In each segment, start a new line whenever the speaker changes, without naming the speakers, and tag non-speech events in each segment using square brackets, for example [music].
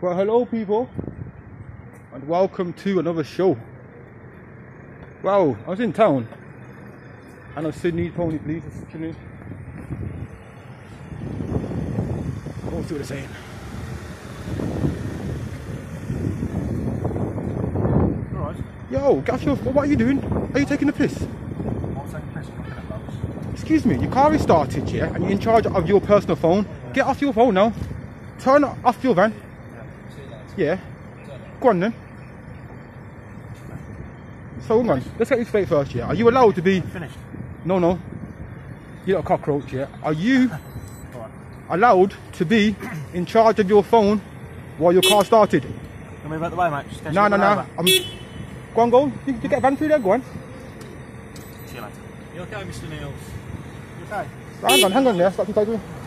Well, hello, people, and welcome to another show. Wow, I was in town, and I Sydney Pony Police is chilling. See what they're saying.
Alright.
Yo, get off your. What are you doing? Are you taking the piss?
I'll take a piss and look at those.
Excuse me, your car is started, yeah, and you're in charge of your personal phone. Get off your phone now. Turn off your van. Yeah. Go on then. So hang on, let's get this straight first, yeah. Are you allowed to be
Finished.
no no. You little cockroach, yeah. Are you [laughs] allowed to be in charge of your phone while your car started?
Can move out the way, mate? Just
No no no. I'm go on, go on. You, you get a van through there, go on.
See you later. You okay, Mr. Niels? You okay?
Hang on, hang on there, stop some time.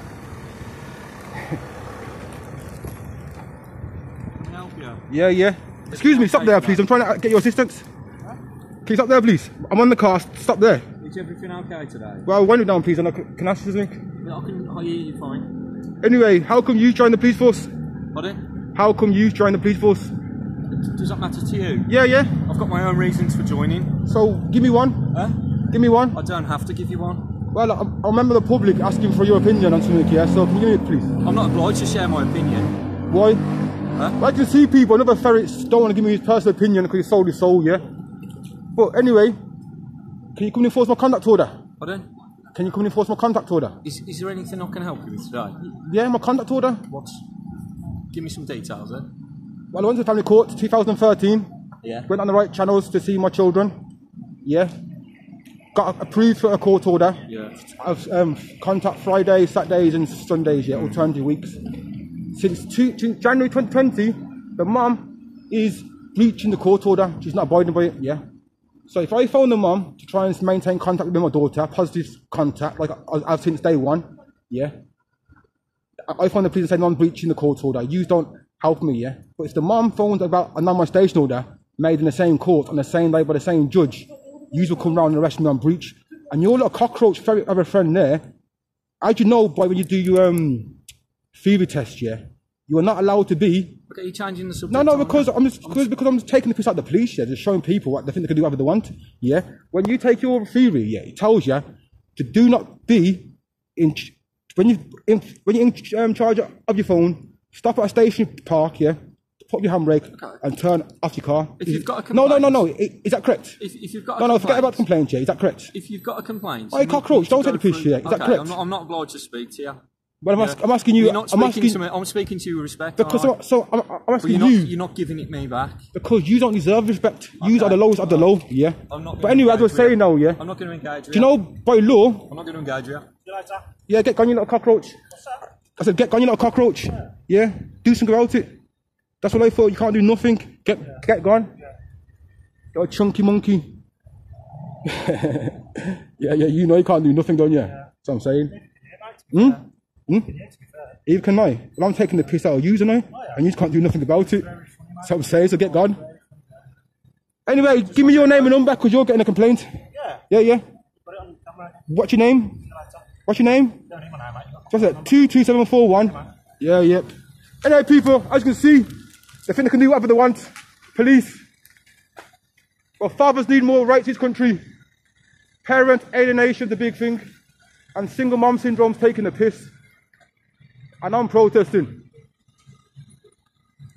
Can you?
Yeah, yeah. Excuse me, stop there, please. I'm trying to get your assistance. Can you stop there, please? I'm on the car. Stop there.
Is everything okay today?
Well, wind it down, please. And I can, can I ask you something?
I can I hear you fine.
Anyway, how come you joined the police force?
Pardon?
How come you joined the police force?
Does that matter to you?
Yeah, yeah.
I've got my own reasons for joining.
So give me one.
Huh?
Give me one.
I don't have to give you one.
Well, I, I remember the public asking for your opinion on something here. So can you give me it, please?
I'm not obliged to share my opinion.
Why?
Huh?
Well, I can see people, another ferret don't want to give me his personal opinion because he sold his soul, yeah? But anyway, can you come and enforce my contact order?
Pardon?
Can you come and enforce my contact order?
Is, is there anything I can help you with today?
Yeah, my contact order.
What? Give me some details then.
Well, I went to family court 2013.
Yeah.
Went on the right channels to see my children. Yeah. Got approved for a court order.
Yeah.
Of um, contact Fridays, Saturdays, and Sundays. Yeah, alternative weeks. Since two, January 2020, the mum is breaching the court order. She's not abiding by it. Yeah. So if I phone the mum to try and maintain contact with my daughter, positive contact, like I've since day one, yeah, I phone the police and say, I'm breaching the court order. You don't help me, yeah? But if the mum phones about a non-molestation order made in the same court on the same day by the same judge, you will come round and arrest me on breach. And you're your little cockroach ferret of a friend there, how do you know by when you do your um, fever test, yeah? You are not allowed to be
Okay, you changing the subject?
no, no, because? I'm just because, because I'm just taking the piss out of the police, yeah, just showing people what they think they can do whatever they want. Yeah. When you take your theory, yeah, it tells you to do not be in when you in, when you're in um, charge of your phone, stop at a station park, yeah, put your handbrake and turn off your car.
If
Is
you've got a
no, no, no, no.
complaint-
Is that correct?
If, if you've got a
No, no, forget
complaint-
about the complaint, yeah. Is that correct?
If you've got a complaint, need-
cockroach, don't take the piss here. Is that correct?
I'm not, I'm not obliged to speak to you.
But I'm,
Yeah.
ask, I'm asking you.
You're not
I'm
speaking
asking
to me. I'm speaking to you with respect.
because
alright?
so, so I'm, I'm
But
asking
you're not,
you.
you're not giving it me back.
Because you don't deserve respect. You are the lowest of the low, yeah.
I'm not
But anyway, as I was saying now, yeah.
I'm not going to engage with
Do you know by law?
I'm not going to engage with you. See you later.
Yeah, get gone, you little cockroach. I said, get gone, you little cockroach. Yeah, do something about it. That's what I thought. You can't do nothing. Get get gone. You're a chunky monkey. [laughs] yeah, yeah, you know you can't do nothing, don't you? That's what I'm saying. Hmm? Hmm? Even can I? Well, I'm taking the piss out of you, and I, and you can't do nothing about it. So I'm saying. So get gone. Anyway, give me your name and number because you're getting a complaint.
Yeah,
Yeah, yeah.
put it on camera.
What's your name? What's your name?
Don't need my name, mate.
What's that? Two two seven four one. Yeah, yep. Anyway, people, as you can see, they think they can do whatever they want. Police. Well, fathers need more rights in this country. Parent alienation, the big thing, and single mom syndrome's taking the piss. And I'm protesting.